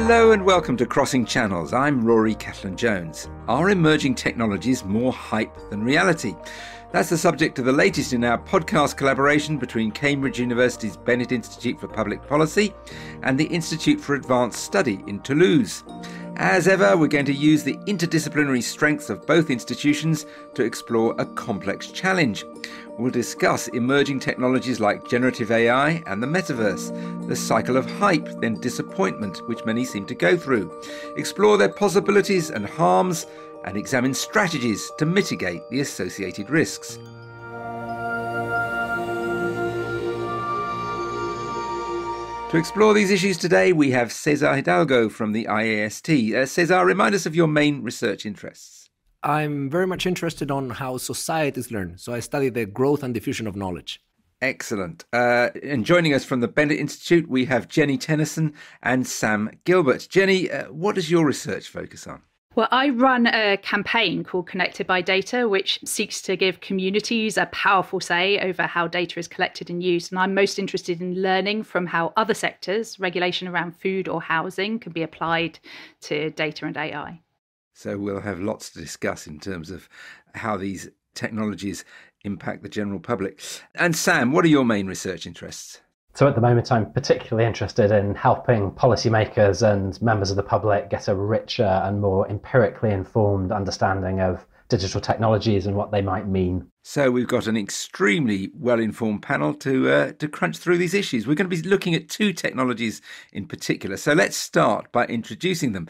Hello and welcome to Crossing Channels. I'm Rory Cellan Jones. Are emerging technologies more hype than reality? That's the subject of the latest in our podcast collaboration between Cambridge University's Bennett Institute for Public Policy and the Institute for Advanced Study in Toulouse. As ever, we're going to use the interdisciplinary strengths of both institutions to explore a complex challenge. We'll discuss emerging technologies like generative AI and the metaverse, the cycle of hype, then disappointment, which many seem to go through, explore their possibilities and harms, and examine strategies to mitigate the associated risks. To explore these issues today, we have Cesar Hidalgo from the IAST. Uh, Cesar, remind us of your main research interests. I'm very much interested on how societies learn, so I study the growth and diffusion of knowledge. Excellent. Uh, and joining us from the Bennett Institute, we have Jeni Tennison and Sam Gilbert. Jeni, uh, what does your research focus on? Well, I run a campaign called Connected by Data, which seeks to give communities a powerful say over how data is collected and used. And I'm most interested in learning from how other sectors, regulation around food or housing, can be applied to data and AI. So we'll have lots to discuss in terms of how these technologies impact the general public. And Sam, what are your main research interests? So at the moment, I'm particularly interested in helping policymakers and members of the public get a richer and more empirically informed understanding of digital technologies and what they might mean. So we've got an extremely well-informed panel to uh, to crunch through these issues. We're going to be looking at two technologies in particular. So let's start by introducing them.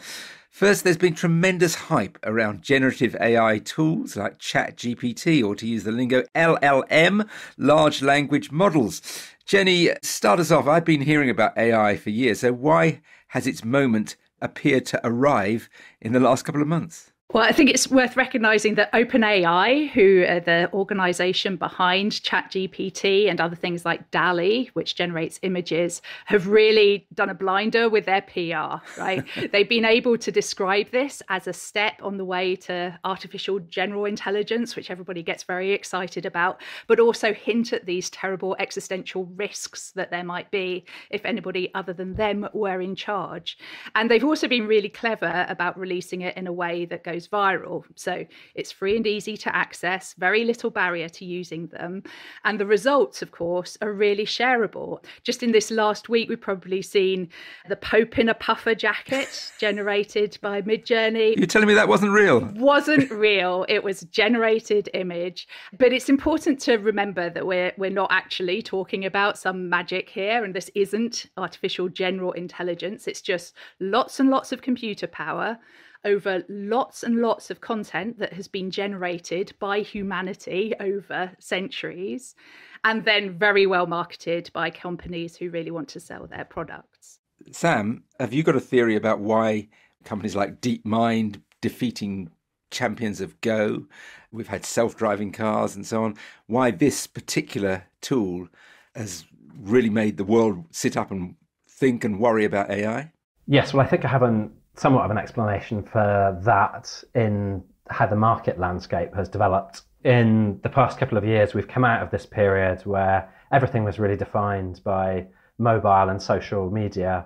First, there's been tremendous hype around generative AI tools like ChatGPT, or to use the lingo, LLM, large language models. Jeni, start us off. I've been hearing about AI for years. So why has its moment appeared to arrive in the last couple of months? Well, I think it's worth recognizing that OpenAI, who are the organization behind ChatGPT and other things like DALL-E, which generates images, have really done a blinder with their PR, right? They've been able to describe this as a step on the way to artificial general intelligence, which everybody gets very excited about, but also hint at these terrible existential risks that there might be if anybody other than them were in charge. And they've also been really clever about releasing it in a way that goes goes viral. So it's free and easy to access, very little barrier to using them. And the results, of course, are really shareable. Just in this last week, we've probably seen the Pope in a puffer jacket generated by Midjourney. You're telling me that wasn't real? Wasn't real. It was generated image. But it's important to remember that we're we're not actually talking about some magic here, and this isn't artificial general intelligence. It's just lots and lots of computer power over lots and lots of content that has been generated by humanity over centuries, and then very well marketed by companies who really want to sell their products. Sam, have you got a theory about why companies like DeepMind defeating champions of Go, we've had self driving cars and so on, why this particular tool has really made the world sit up and think and worry about AI? Yes, well, I think I have an somewhat of an explanation for that in how the market landscape has developed. In the past couple of years, we've come out of this period where everything was really defined by mobile and social media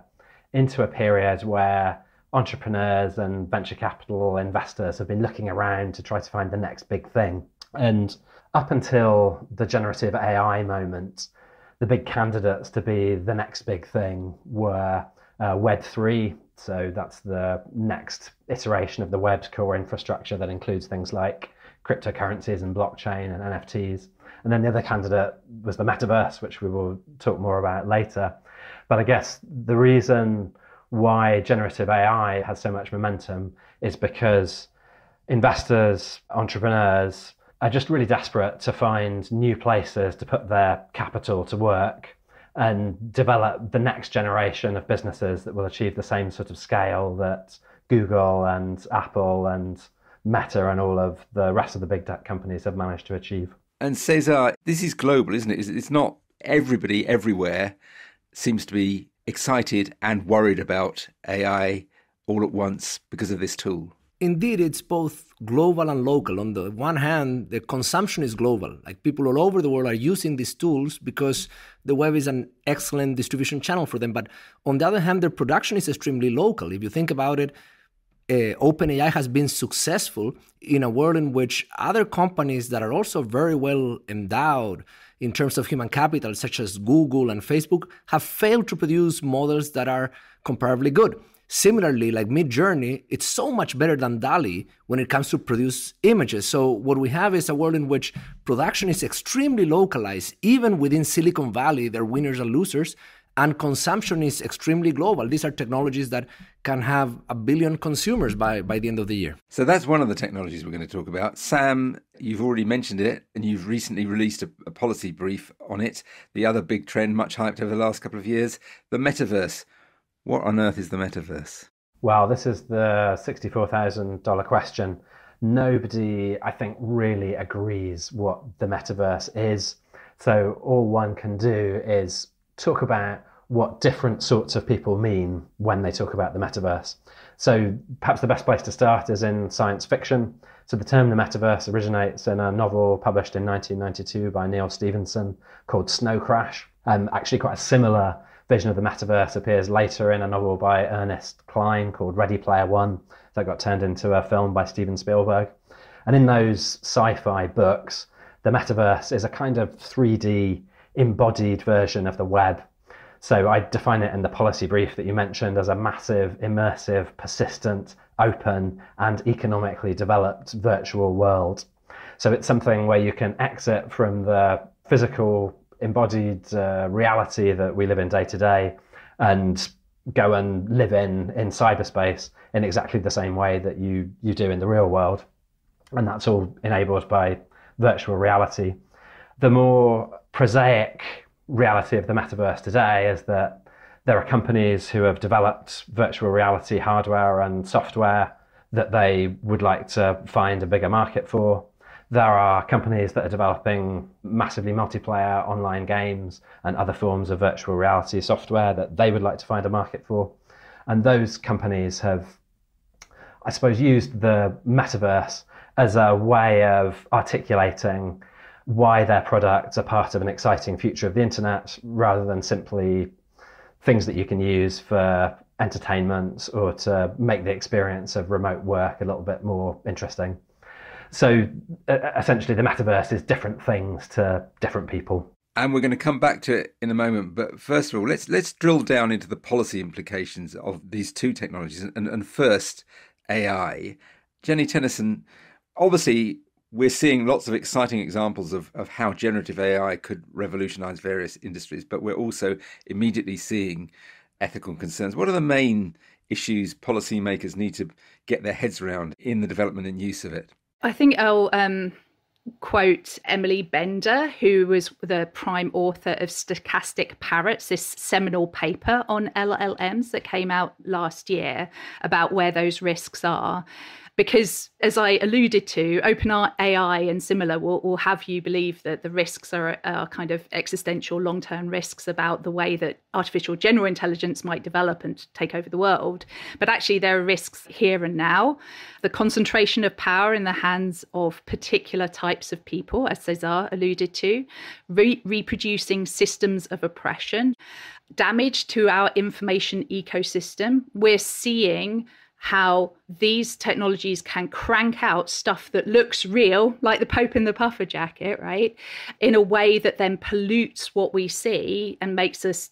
into a period where entrepreneurs and venture capital investors have been looking around to try to find the next big thing. And up until the generative AI moment, the big candidates to be the next big thing were uh, Web3 so that's the next iteration of the web's core infrastructure that includes things like cryptocurrencies and blockchain and NFTs. And then the other candidate was the metaverse, which we will talk more about later. But I guess the reason why generative AI has so much momentum is because investors, entrepreneurs are just really desperate to find new places to put their capital to work and develop the next generation of businesses that will achieve the same sort of scale that Google and Apple and Meta and all of the rest of the big tech companies have managed to achieve. And Cesar, this is global, isn't it? It's not everybody everywhere seems to be excited and worried about AI all at once because of this tool. Indeed, it's both global and local. On the one hand, the consumption is global. Like people all over the world are using these tools because the web is an excellent distribution channel for them. But on the other hand, their production is extremely local. If you think about it, uh, OpenAI has been successful in a world in which other companies that are also very well endowed in terms of human capital, such as Google and Facebook, have failed to produce models that are comparably good. Similarly, like Midjourney, it's so much better than DALL-E when it comes to produce images. So what we have is a world in which production is extremely localized. Even within Silicon Valley, there are winners and losers, and consumption is extremely global. These are technologies that can have a billion consumers by, by the end of the year. So that's one of the technologies we're going to talk about. Sam, you've already mentioned it, and you've recently released a, a policy brief on it. The other big trend, much hyped over the last couple of years, the metaverse. What on earth is the metaverse? Well, this is the $64,000 question. Nobody, I think, really agrees what the metaverse is. So all one can do is talk about what different sorts of people mean when they talk about the metaverse. So perhaps the best place to start is in science fiction. So the term the metaverse originates in a novel published in 1992 by Neal Stephenson called Snow Crash. And actually quite a similar vision of the metaverse appears later in a novel by Ernest Cline called Ready Player One that got turned into a film by Steven Spielberg. And in those sci fi books, the metaverse is a kind of 3D embodied version of the web. So I define it in the policy brief that you mentioned as a massive, immersive, persistent, open, and economically developed virtual world. So it's something where you can exit from the physical embodied uh, reality that we live in day to day and go and live in in cyberspace in exactly the same way that you you do in the real world. And that's all enabled by virtual reality. The more prosaic reality of the metaverse today is that there are companies who have developed virtual reality hardware and software that they would like to find a bigger market for there are companies that are developing massively multiplayer online games and other forms of virtual reality software that they would like to find a market for. And those companies have, I suppose, used the metaverse as a way of articulating why their products are part of an exciting future of the internet rather than simply things that you can use for entertainment or to make the experience of remote work a little bit more interesting. So uh, essentially, the metaverse is different things to different people. And we're going to come back to it in a moment. But first of all, let's let's drill down into the policy implications of these two technologies. And, and first, AI. Jeni Tennison, obviously, we're seeing lots of exciting examples of, of how generative AI could revolutionize various industries, but we're also immediately seeing ethical concerns. What are the main issues policymakers need to get their heads around in the development and use of it? I think I'll um, quote Emily Bender, who was the prime author of Stochastic Parrots, this seminal paper on LLMs that came out last year about where those risks are because as I alluded to, open AI and similar will, will have you believe that the risks are, are kind of existential long term risks about the way that artificial general intelligence might develop and take over the world. But actually, there are risks here and now. The concentration of power in the hands of particular types of people, as Cesar alluded to, re- reproducing systems of oppression, damage to our information ecosystem. We're seeing how these technologies can crank out stuff that looks real, like the Pope in the puffer jacket, right, in a way that then pollutes what we see and makes us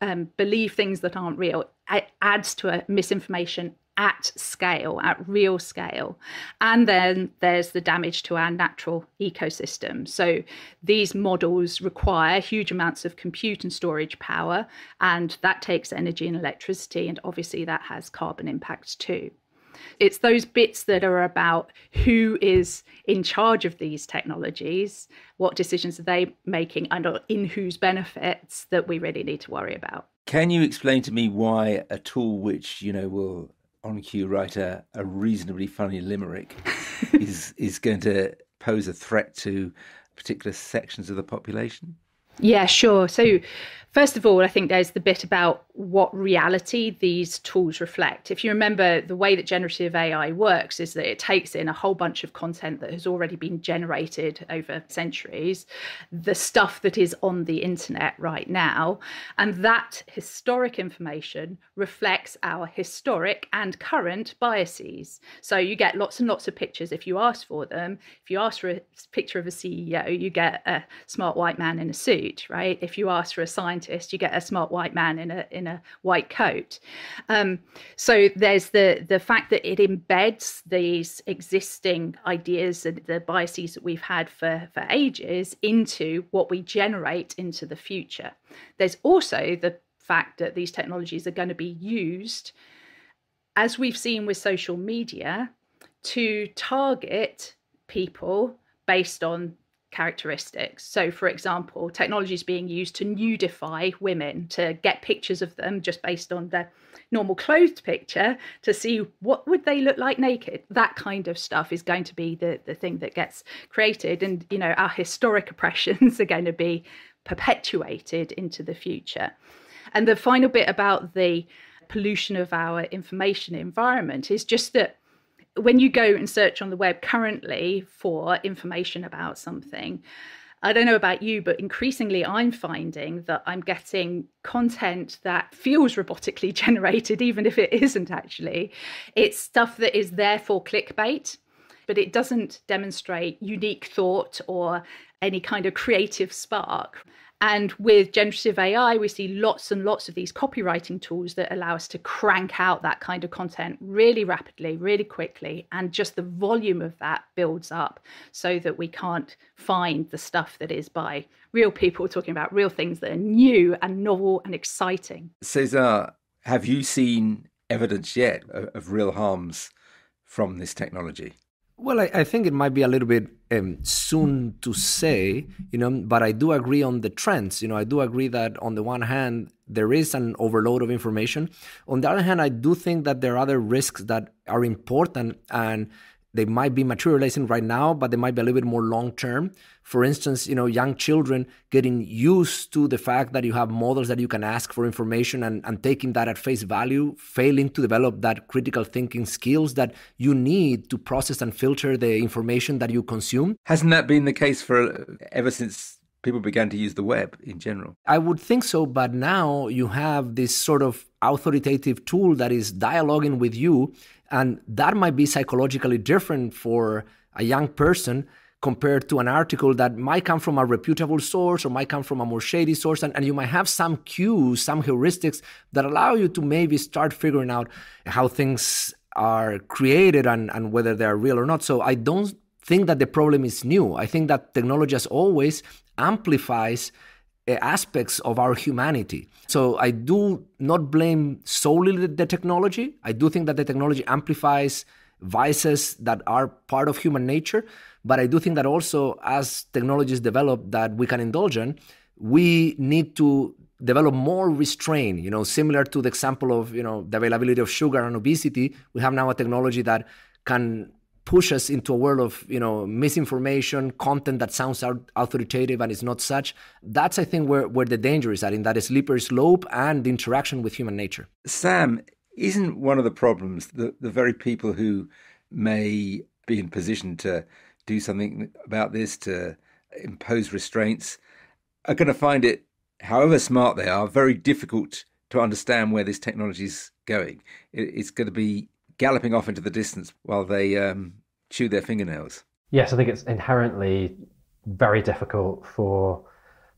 um, believe things that aren't real. It adds to a misinformation at scale, at real scale. And then there's the damage to our natural ecosystem. So these models require huge amounts of compute and storage power, and that takes energy and electricity. And obviously, that has carbon impacts too. It's those bits that are about who is in charge of these technologies, what decisions are they making, and in whose benefits that we really need to worry about. Can you explain to me why a tool which you know will on cue write a, a reasonably funny limerick is is going to pose a threat to particular sections of the population? Yeah, sure. So First of all, I think there's the bit about what reality these tools reflect. If you remember, the way that generative AI works is that it takes in a whole bunch of content that has already been generated over centuries, the stuff that is on the internet right now, and that historic information reflects our historic and current biases. So you get lots and lots of pictures if you ask for them. If you ask for a picture of a CEO, you get a smart white man in a suit, right? If you ask for a scientist, scientist, you get a smart white man in a in a white coat. Um, so there's the the fact that it embeds these existing ideas and the biases that we've had for for ages into what we generate into the future. There's also the fact that these technologies are going to be used, as we've seen with social media, to target people based on characteristics. So, for example, technology is being used to nudify women, to get pictures of them just based on their normal clothed picture to see what would they look like naked. That kind of stuff is going to be the, the thing that gets created. And, you know, our historic oppressions are going to be perpetuated into the future. And the final bit about the pollution of our information environment is just that when you go and search on the web currently for information about something, I don't know about you, but increasingly I'm finding that I'm getting content that feels robotically generated, even if it isn't actually. It's stuff that is there for clickbait, but it doesn't demonstrate unique thought or any kind of creative spark. And with generative AI, we see lots and lots of these copywriting tools that allow us to crank out that kind of content really rapidly, really quickly. And just the volume of that builds up so that we can't find the stuff that is by real people talking about real things that are new and novel and exciting. Cesar, have you seen evidence yet of, of real harms from this technology? Well, I, I, think it might be a little bit um, soon to say, you know, but I do agree on the trends. You know, I do agree that on the one hand, there is an overload of information. On the other hand, I do think that there are other risks that are important and they might be materializing right now, but they might be a little bit more long term. For instance, you know, young children getting used to the fact that you have models that you can ask for information and, and taking that at face value, failing to develop that critical thinking skills that you need to process and filter the information that you consume. Hasn't that been the case for ever since people began to use the web in general? I would think so, but now you have this sort of authoritative tool that is dialoguing with you and that might be psychologically different for a young person compared to an article that might come from a reputable source or might come from a more shady source. And, and you might have some cues, some heuristics that allow you to maybe start figuring out how things are created and, and whether they're real or not. So I don't think that the problem is new. I think that technology, as always, amplifies uh, aspects of our humanity. So I do not blame solely the technology. I do think that the technology amplifies vices that are part of human nature, but I do think that also as technologies develop that we can indulge in, we need to develop more restraint you know similar to the example of you know the availability of sugar and obesity. We have now a technology that can push us into a world of you know misinformation content that sounds authoritative and is not such. That's i think where, where the danger is at in that slippery slope and the interaction with human nature. Sam isn't one of the problems the, the very people who may be in position to do something about this to impose restraints are going to find it however smart they are very difficult to understand where this technology is going it's going to be galloping off into the distance while they um, chew their fingernails. Yes, I think it's inherently very difficult for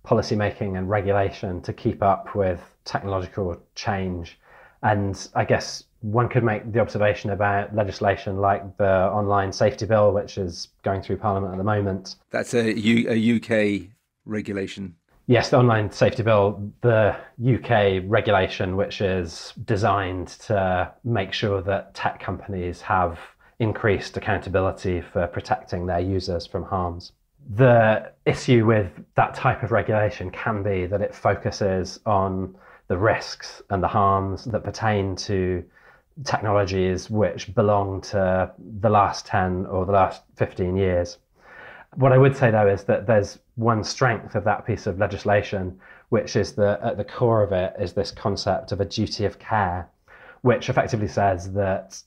policymaking and regulation to keep up with technological change. And I guess one could make the observation about legislation like the online safety bill, which is going through Parliament at the moment. That's a, U- a UK regulation. Yes, the online safety bill, the UK regulation, which is designed to make sure that tech companies have increased accountability for protecting their users from harms. The issue with that type of regulation can be that it focuses on the risks and the harms that pertain to technologies which belong to the last 10 or the last 15 years What I would say though is that there's one strength of that piece of legislation, which is that at the core of it is this concept of a duty of care, which effectively says that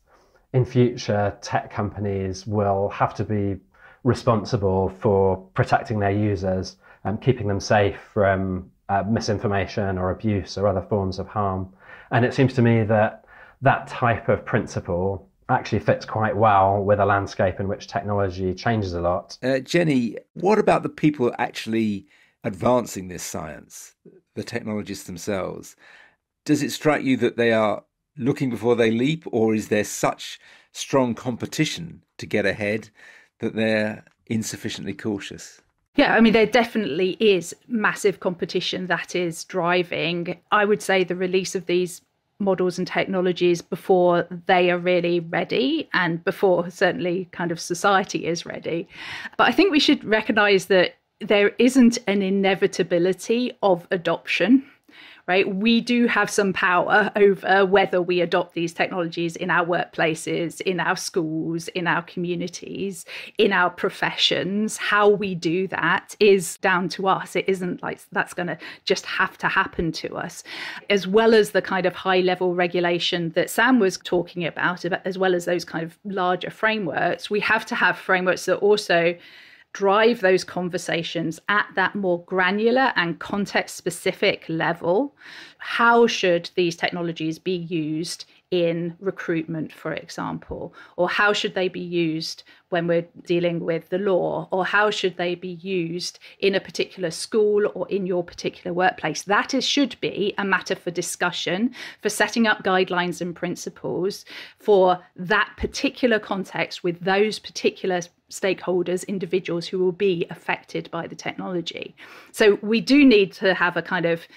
in future tech companies will have to be responsible for protecting their users and keeping them safe from uh, misinformation or abuse or other forms of harm. And it seems to me that that type of principle actually fits quite well with a landscape in which technology changes a lot. Uh, Jeni, what about the people actually advancing this science, the technologists themselves? Does it strike you that they are looking before they leap, or is there such strong competition to get ahead that they're insufficiently cautious? Yeah, I mean, there definitely is massive competition that is driving, I would say, the release of these models and technologies before they are really ready and before certainly kind of society is ready. But I think we should recognize that there isn't an inevitability of adoption right? We do have some power over whether we adopt these technologies in our workplaces, in our schools, in our communities, in our professions. How we do that is down to us. It isn't like that's going to just have to happen to us, as well as the kind of high level regulation that Sam was talking about, as well as those kind of larger frameworks. We have to have frameworks that also drive those conversations at that more granular and context specific level. How should these technologies be used in recruitment, for example? Or how should they be used when we're dealing with the law? Or how should they be used in a particular school or in your particular workplace? That is, should be a matter for discussion, for setting up guidelines and principles for that particular context with those particular stakeholders, individuals who will be affected by the technology. So we do need to have a kind of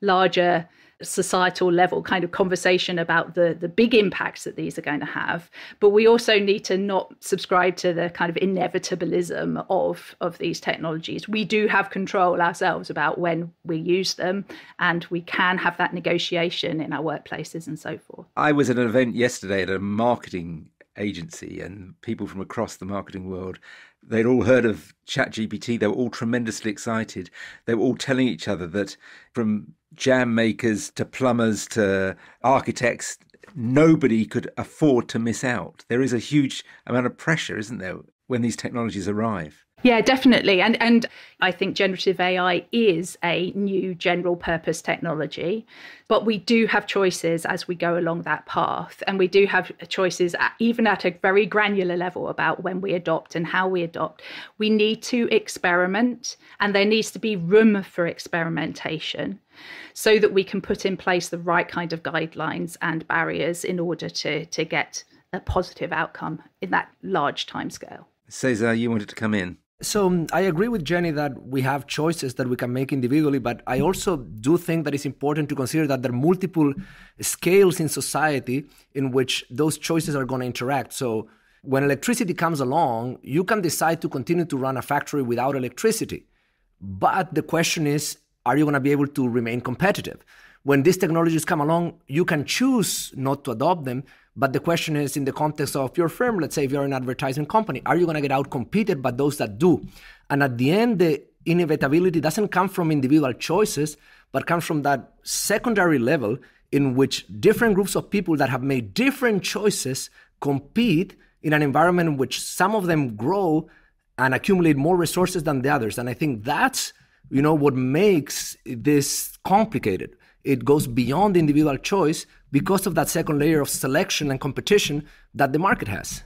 larger societal level kind of conversation about the the big impacts that these are going to have but we also need to not subscribe to the kind of inevitabilism of of these technologies we do have control ourselves about when we use them and we can have that negotiation in our workplaces and so forth i was at an event yesterday at a marketing agency and people from across the marketing world they'd all heard of ChatGPT. They were all tremendously excited. They were all telling each other that from jam makers to plumbers to architects, nobody could afford to miss out. There is a huge amount of pressure, isn't there, when these technologies arrive? Yeah, definitely. And and I think generative AI is a new general purpose technology, but we do have choices as we go along that path and we do have choices at, even at a very granular level about when we adopt and how we adopt. We need to experiment and there needs to be room for experimentation so that we can put in place the right kind of guidelines and barriers in order to to get a positive outcome in that large timescale. Cesar, you wanted to come in. So um, I agree with Jeni that we have choices that we can make individually, but I also do think that it's important to consider that there are multiple scales in society in which those choices are going to interact. So when electricity comes along, you can decide to continue to run a factory without electricity. But the question is, are you going to be able to remain competitive? When these technologies come along, you can choose not to adopt them, but the question is, in the context of your firm, let's say if you're an advertising company, are you going to get out competed by those that do? And at the end, the inevitability doesn't come from individual choices, but comes from that secondary level in which different groups of people that have made different choices compete in an environment in which some of them grow and accumulate more resources than the others. And I think that's you know what makes this complicated. It goes beyond individual choice, because of that second layer of selection and competition that the market has.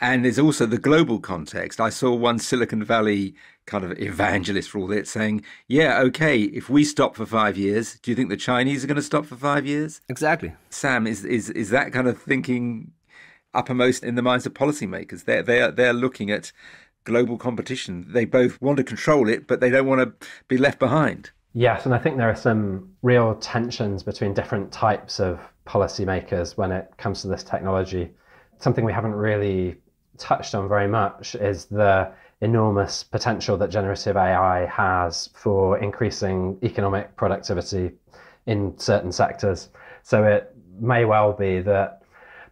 And there's also the global context. I saw one Silicon Valley kind of evangelist for all that saying, yeah, okay, if we stop for five years, do you think the Chinese are going to stop for five years? Exactly. Sam, is, is, is that kind of thinking uppermost in the minds of policymakers? They're, they're, they're looking at global competition. They both want to control it, but they don't want to be left behind. Yes, and I think there are some real tensions between different types of policymakers when it comes to this technology. Something we haven't really touched on very much is the enormous potential that generative AI has for increasing economic productivity in certain sectors. So it may well be that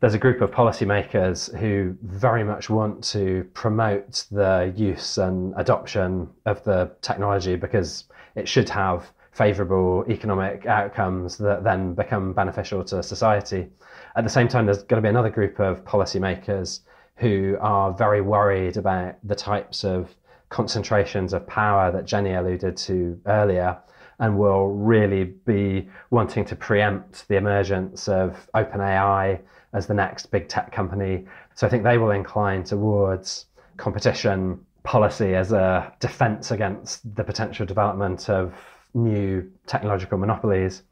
there's a group of policymakers who very much want to promote the use and adoption of the technology because it should have favorable economic outcomes that then become beneficial to society. At the same time, there's going to be another group of policymakers who are very worried about the types of concentrations of power that Jeni alluded to earlier and will really be wanting to preempt the emergence of OpenAI as the next big tech company. So I think they will incline towards competition policy as a defense against the potential development of new technological monopolies.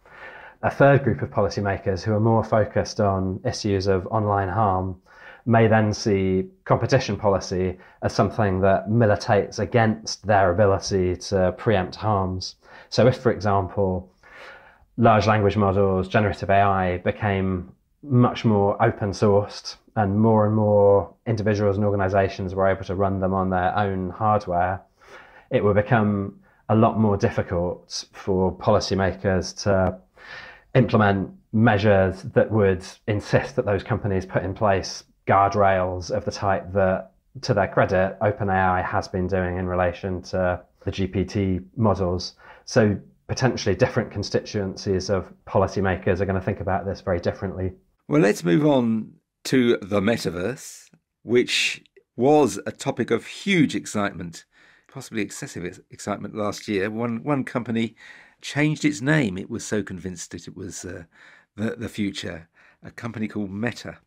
A third group of policymakers who are more focused on issues of online harm may then see competition policy as something that militates against their ability to preempt harms. So, if, for example, large language models, generative AI became much more open sourced and more and more individuals and organizations were able to run them on their own hardware, it would become a lot more difficult for policymakers to implement measures that would insist that those companies put in place guardrails of the type that, to their credit, OpenAI has been doing in relation to the GPT models. So potentially different constituencies of policymakers are going to think about this very differently. Well, let's move on to the metaverse, which was a topic of huge excitement, possibly excessive excitement last year. One one company changed its name; it was so convinced that it was uh, the the future. A company called Meta.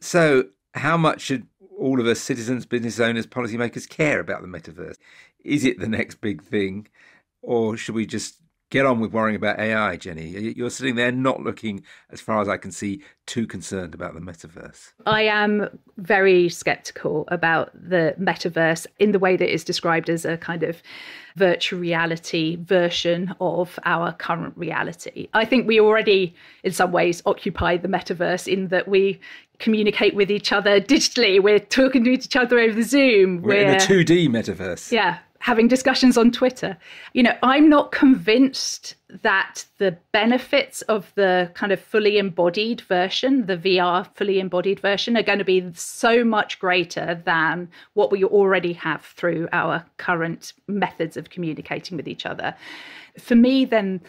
So, how much should all of us citizens, business owners, policymakers care about the metaverse? Is it the next big thing, or should we just get on with worrying about AI, Jeni. You're sitting there not looking, as far as I can see, too concerned about the metaverse. I am very skeptical about the metaverse in the way that it's described as a kind of virtual reality version of our current reality. I think we already, in some ways, occupy the metaverse in that we communicate with each other digitally. We're talking to each other over the Zoom. We're, We're in a 2D metaverse. Yeah, having discussions on Twitter. You know, I'm not convinced that the benefits of the kind of fully embodied version, the VR fully embodied version, are going to be so much greater than what we already have through our current methods of communicating with each other. For me, then,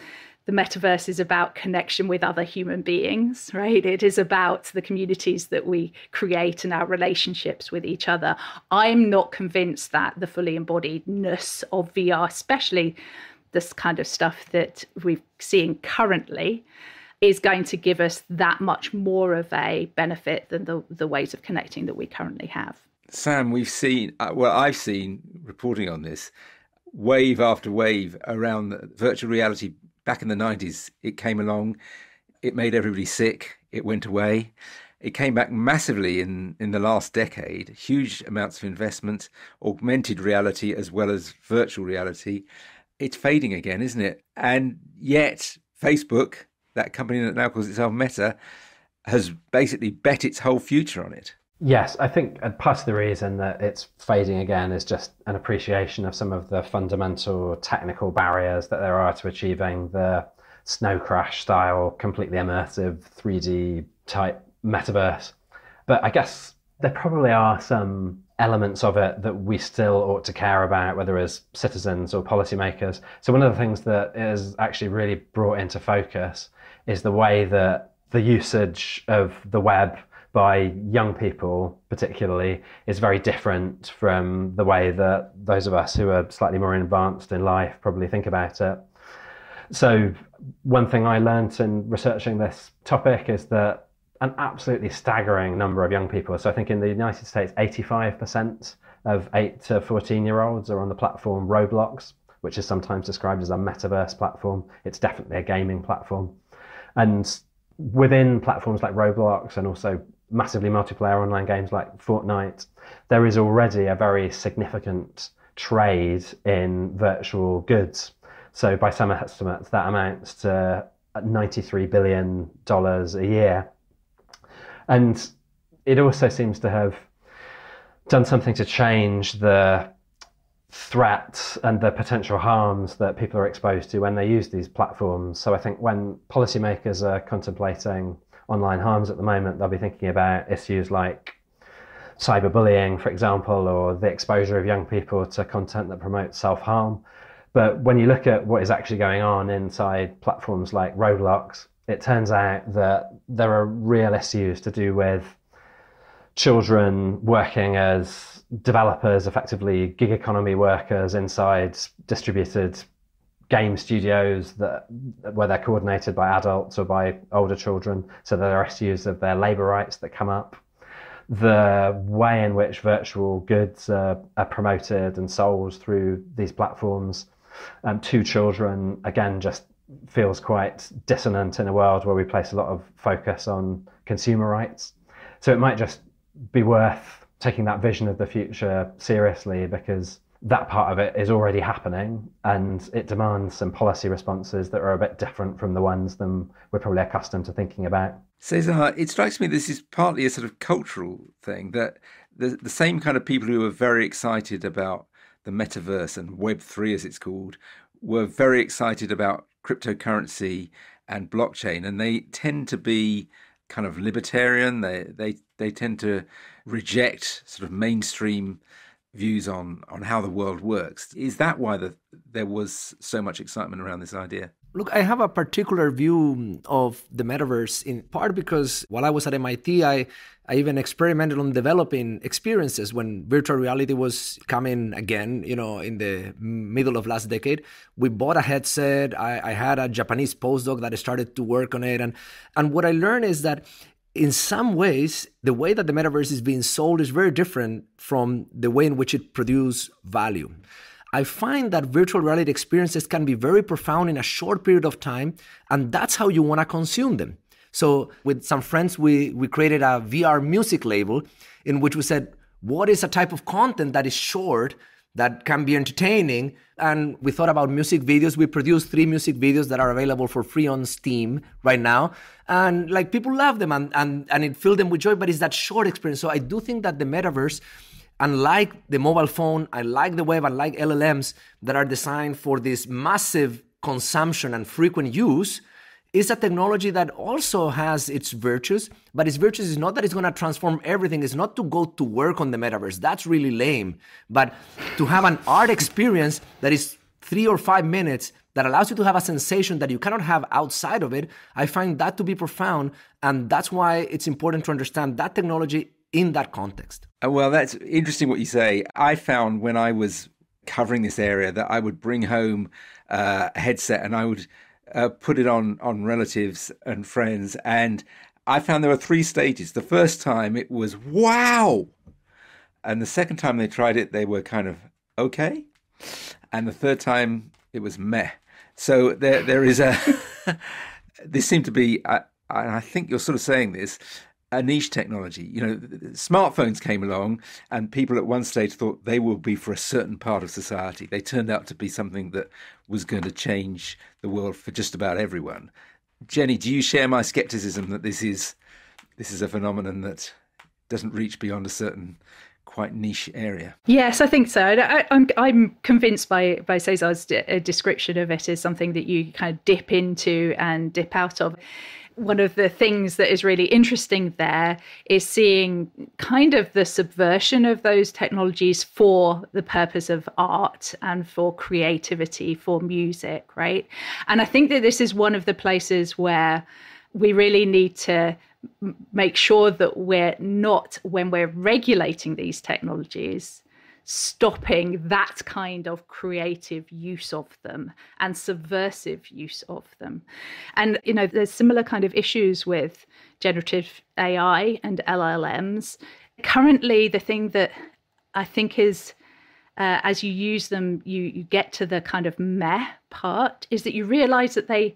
the metaverse is about connection with other human beings, right? It is about the communities that we create and our relationships with each other. I'm not convinced that the fully embodiedness of VR, especially this kind of stuff that we're seeing currently, is going to give us that much more of a benefit than the, the ways of connecting that we currently have. Sam, we've seen, uh, well, I've seen reporting on this wave after wave around virtual reality back in the 90s, it came along, it made everybody sick, it went away. It came back massively in, in the last decade, huge amounts of investment, augmented reality as well as virtual reality. It's fading again, isn't it? And yet, Facebook, that company that now calls itself Meta, has basically bet its whole future on it. Yes, I think uh, part of the reason that it's fading again is just an appreciation of some of the fundamental technical barriers that there are to achieving the snow crash style, completely immersive 3D type metaverse. But I guess there probably are some elements of it that we still ought to care about, whether as citizens or policymakers. So, one of the things that is actually really brought into focus is the way that the usage of the web by young people, particularly, is very different from the way that those of us who are slightly more advanced in life probably think about it. So, one thing I learned in researching this topic is that an absolutely staggering number of young people, so I think in the United States, 85% of 8 to 14 year olds are on the platform Roblox, which is sometimes described as a metaverse platform. It's definitely a gaming platform. And within platforms like Roblox and also massively multiplayer online games like Fortnite, there is already a very significant trade in virtual goods. So, by some estimates, that amounts to $93 billion a year. And it also seems to have done something to change the threats and the potential harms that people are exposed to when they use these platforms. So, I think when policymakers are contemplating online harms at the moment, they'll be thinking about issues like cyberbullying, for example, or the exposure of young people to content that promotes self harm. But when you look at what is actually going on inside platforms like Roblox, it turns out that there are real issues to do with children working as developers, effectively gig economy workers inside distributed game studios that where they're coordinated by adults or by older children. So there are issues of their labour rights that come up. The way in which virtual goods are, are promoted and sold through these platforms um, to children, again, just feels quite dissonant in a world where we place a lot of focus on consumer rights. So it might just be worth taking that vision of the future seriously because that part of it is already happening and it demands some policy responses that are a bit different from the ones than we're probably accustomed to thinking about. Cesar, it strikes me this is partly a sort of cultural thing that the, the same kind of people who are very excited about the metaverse and Web3 as it's called were very excited about cryptocurrency and blockchain and they tend to be kind of libertarian they they they tend to reject sort of mainstream views on on how the world works. Is that why the, there was so much excitement around this idea? Look, I have a particular view of the metaverse in part because while I was at MIT, I, I even experimented on developing experiences when virtual reality was coming again, you know, in the middle of last decade. We bought a headset. I, I had a Japanese postdoc that started to work on it. And, and what I learned is that in some ways, the way that the metaverse is being sold is very different from the way in which it produces value. I find that virtual reality experiences can be very profound in a short period of time, and that's how you want to consume them. So, with some friends, we, we created a VR music label in which we said, What is a type of content that is short that can be entertaining. And we thought about music videos. We produced three music videos that are available for free on Steam right now. And like people love them and, and, and it filled them with joy, but it's that short experience. So I do think that the metaverse, unlike the mobile phone, I like the web, I like LLMs that are designed for this massive consumption and frequent use, is a technology that also has its virtues, but its virtues is not that it's going to transform everything. It's not to go to work on the metaverse. That's really lame. But to have an art experience that is three or five minutes that allows you to have a sensation that you cannot have outside of it, I find that to be profound. And that's why it's important to understand that technology in that context. Uh, well, that's interesting what you say. I found when I was covering this area that I would bring home uh, a headset and I would uh, put it on on relatives and friends, and I found there were three stages. The first time it was wow, and the second time they tried it, they were kind of okay, and the third time it was meh. So there there is a this seemed to be. I, I think you're sort of saying this a niche technology. You know, smartphones came along, and people at one stage thought they will be for a certain part of society. They turned out to be something that was going to change the world for just about everyone. Jeni, do you share my skepticism that this is this is a phenomenon that doesn't reach beyond a certain quite niche area. Yes, I think so. I, am I'm, I'm convinced by by Cesar's uh, description of it as something that you kind of dip into and dip out of one of the things that is really interesting there is seeing kind of the subversion of those technologies for the purpose of art and for creativity, for music, right? And I think that this is one of the places where we really need to make sure that we're not, when we're regulating these technologies, stopping that kind of creative use of them and subversive use of them. And, you know, there's similar kind of issues with generative AI and LLMs. Currently, the thing that I think is uh, as you use them, you you get to the kind of meh part is that you realize that they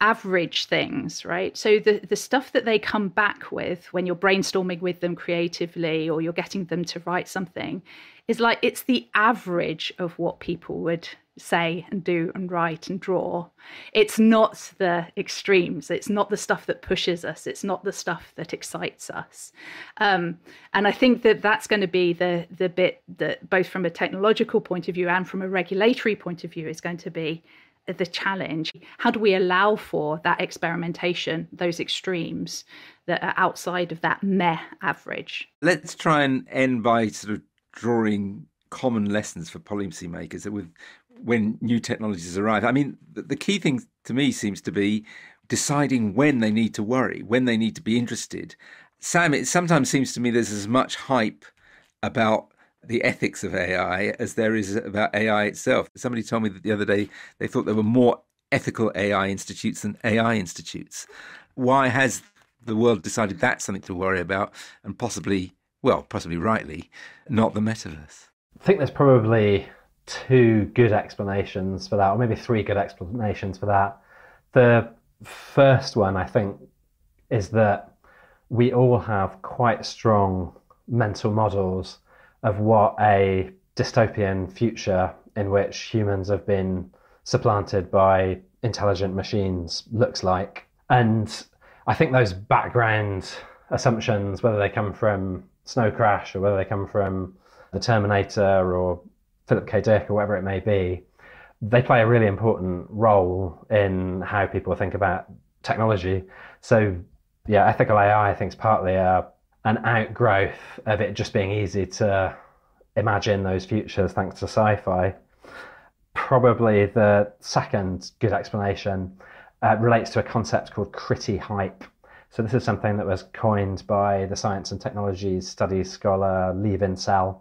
average things, right? So the, the stuff that they come back with when you're brainstorming with them creatively or you're getting them to write something is like it's the average of what people would say and do and write and draw. It's not the extremes. It's not the stuff that pushes us. It's not the stuff that excites us. Um, and I think that that's going to be the the bit that both from a technological point of view and from a regulatory point of view is going to be the challenge. How do we allow for that experimentation, those extremes that are outside of that meh average? Let's try and end by sort of drawing common lessons for policymakers with when new technologies arrive. I mean, the, the key thing to me seems to be deciding when they need to worry, when they need to be interested. Sam, it sometimes seems to me there's as much hype about the ethics of AI as there is about AI itself. Somebody told me that the other day they thought there were more ethical AI institutes than AI institutes. Why has the world decided that's something to worry about and possibly, well, possibly rightly, not the metaverse? I think there's probably two good explanations for that, or maybe three good explanations for that. The first one, I think, is that we all have quite strong mental models of what a dystopian future in which humans have been supplanted by intelligent machines looks like. And I think those background assumptions, whether they come from Snow Crash or whether they come from The Terminator or Philip K. Dick or whatever it may be, they play a really important role in how people think about technology. So, yeah, ethical AI, I think, is partly a an outgrowth of it just being easy to imagine those futures thanks to sci-fi. Probably the second good explanation uh, relates to a concept called criti-hype. So this is something that was coined by the science and technologies studies scholar Lee Vinsel.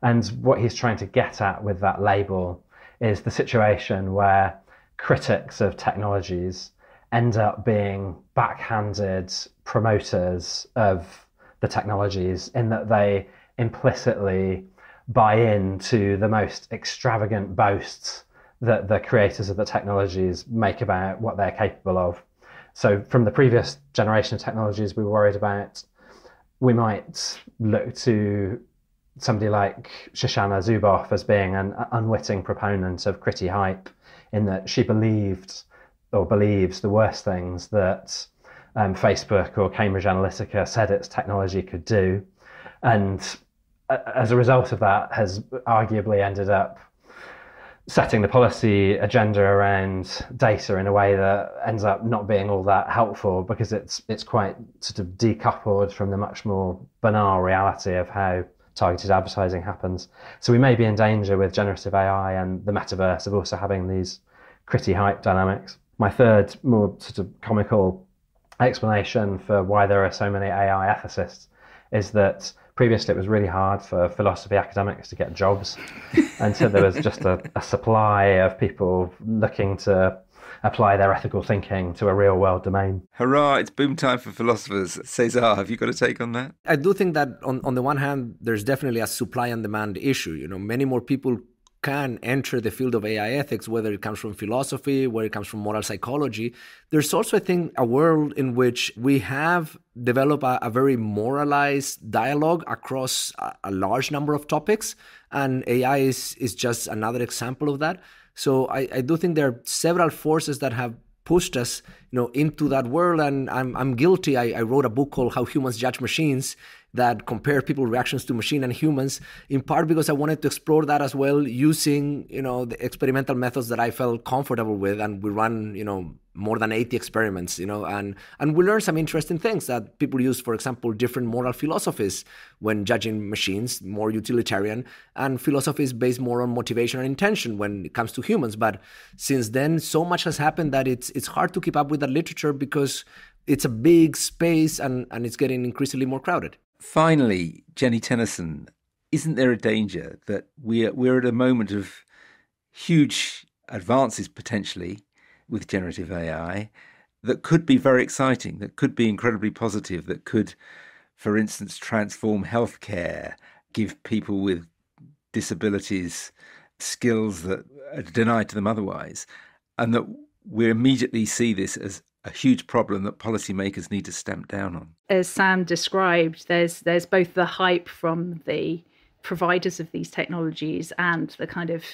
And what he's trying to get at with that label is the situation where critics of technologies end up being backhanded promoters of the technologies in that they implicitly buy into the most extravagant boasts that the creators of the technologies make about what they're capable of. So, from the previous generation of technologies we were worried about, we might look to somebody like Shoshana Zuboff as being an unwitting proponent of criti-hype, in that she believed or believes the worst things that um, Facebook or Cambridge Analytica said its technology could do, and as a result of that, has arguably ended up setting the policy agenda around data in a way that ends up not being all that helpful because it's it's quite sort of decoupled from the much more banal reality of how targeted advertising happens. So we may be in danger with generative AI and the metaverse of also having these criti-hype dynamics. My third, more sort of comical explanation for why there are so many AI ethicists is that previously it was really hard for philosophy academics to get jobs until there was just a, a, supply of people looking to apply their ethical thinking to a real world domain. Hurrah, it's boom time for philosophers. Cesar, have you got a take on that? I do think that on, on the one hand, there's definitely a supply and demand issue. You know, many more people can enter the field of AI ethics, whether it comes from philosophy, whether it comes from moral psychology. There's also, I think, a world in which we have developed a, a very moralized dialogue across a, a, large number of topics, and AI is, is just another example of that. So I, I do think there are several forces that have pushed us you know into that world and i'm, I'm guilty I, I wrote a book called how humans judge machines that compare people reactions to machine and humans in part because i wanted to explore that as well using you know the experimental methods that i felt comfortable with and we run you know more than 80 experiments you know and and we learn some interesting things that people use for example different moral philosophies when judging machines more utilitarian and philosophies based more on motivation and intention when it comes to humans. But since then so much has happened that it's it's hard to keep up with that literature because it's a big space and and it's getting increasingly more crowded finally, Jeni Tennison, isn't there a danger that we're we're at a moment of huge advances potentially with generative AI that could be very exciting, that could be incredibly positive, that could, for instance, transform healthcare, give people with disabilities skills that are denied to them otherwise, and that we immediately see this as a huge problem that policymakers need to stamp down on. As Sam described, there's there's both the hype from the providers of these technologies and the kind of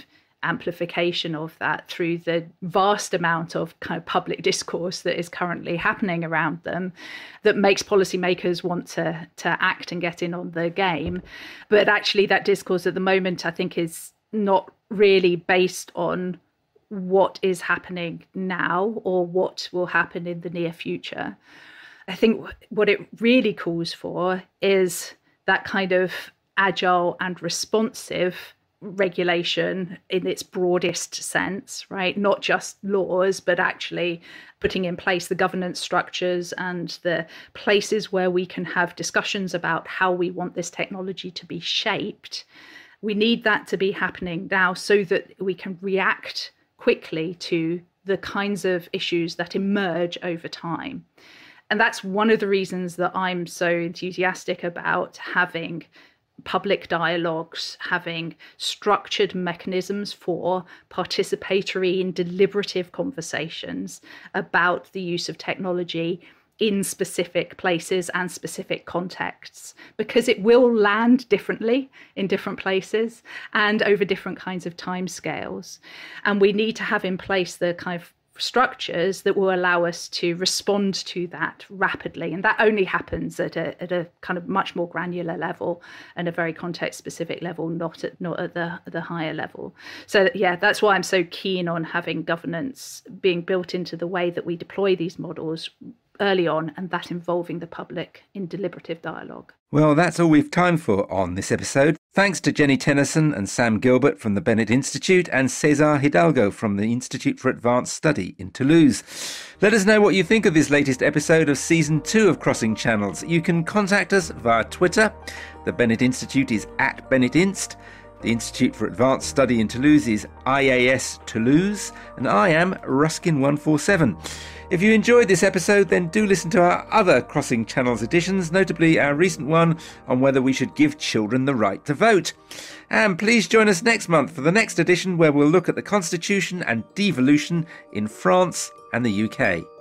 amplification of that through the vast amount of kind of public discourse that is currently happening around them that makes policymakers want to to act and get in on the game but actually that discourse at the moment i think is not really based on what is happening now or what will happen in the near future. I think what it really calls for is that kind of agile and responsive regulation in its broadest sense, right? Not just laws, but actually putting in place the governance structures and the places where we can have discussions about how we want this technology to be shaped. We need that to be happening now so that we can react quickly to the kinds of issues that emerge over time. And that's one of the reasons that I'm so enthusiastic about having public dialogues, having structured mechanisms for participatory and deliberative conversations about the use of technology in specific places and specific contexts because it will land differently in different places and over different kinds of timescales and we need to have in place the kind of structures that will allow us to respond to that rapidly. And that only happens at a, at a kind of much more granular level and a very context specific level, not at, not at the, the higher level. So, yeah, that's why I'm so keen on having governance being built into the way that we deploy these models early on and that involving the public in deliberative dialogue. Well, that's all we've time for on this episode. Thanks to Jeni Tennison and Sam Gilbert from the Bennett Institute and Cesar Hidalgo from the Institute for Advanced Study in Toulouse. Let us know what you think of this latest episode of Season 2 of Crossing Channels. You can contact us via Twitter. The Bennett Institute is at Bennett Inst. The Institute for Advanced Study in Toulouse is IAS Toulouse, and I am Ruskin147. If you enjoyed this episode, then do listen to our other Crossing Channels editions, notably our recent one on whether we should give children the right to vote. And please join us next month for the next edition where we'll look at the Constitution and devolution in France and the UK.